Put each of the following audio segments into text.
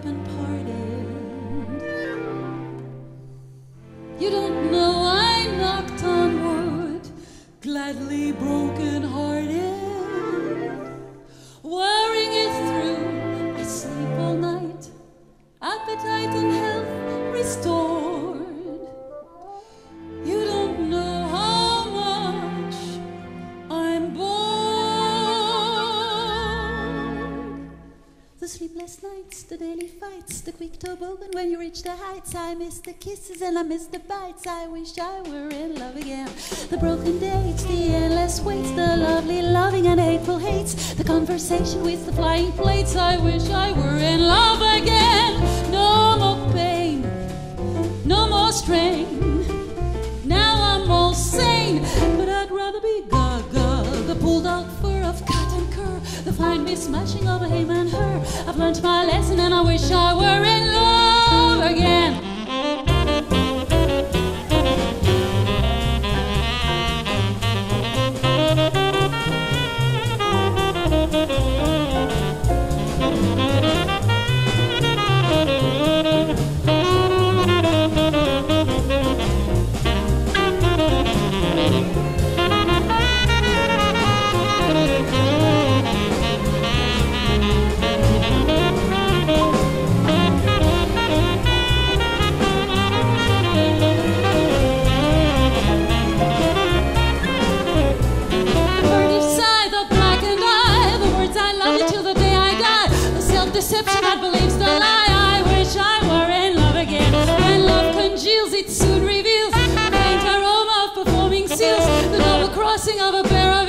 sleep and part. The sleepless nights, the daily fights, the quick toboggan when you reach the heights. I miss the kisses and I miss the bites. I wish I were in love again. The broken dates, the endless waits, the lovely loving and hateful hates. The conversation with the flying plates. I wish I were in love again. No more pain, no more strain. And cur, the fine smashing over him and her. I've learned my lesson and I wish I were in love again. The self-deception that believes the lie. I wish I were in love again. When love congeals, it soon reveals the faint aroma of performing seals, the double crossing of a pair of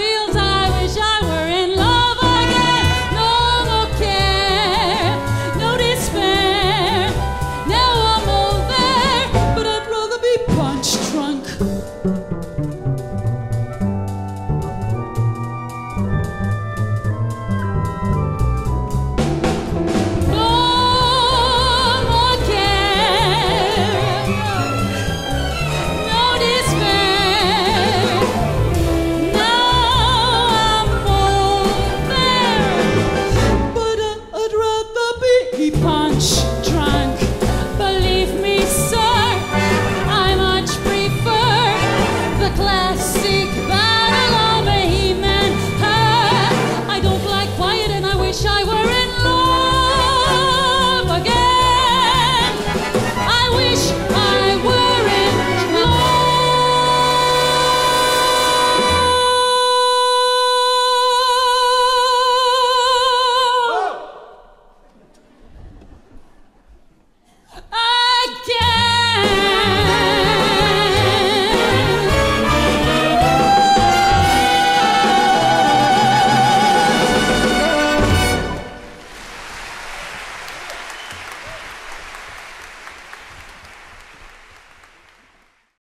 punch.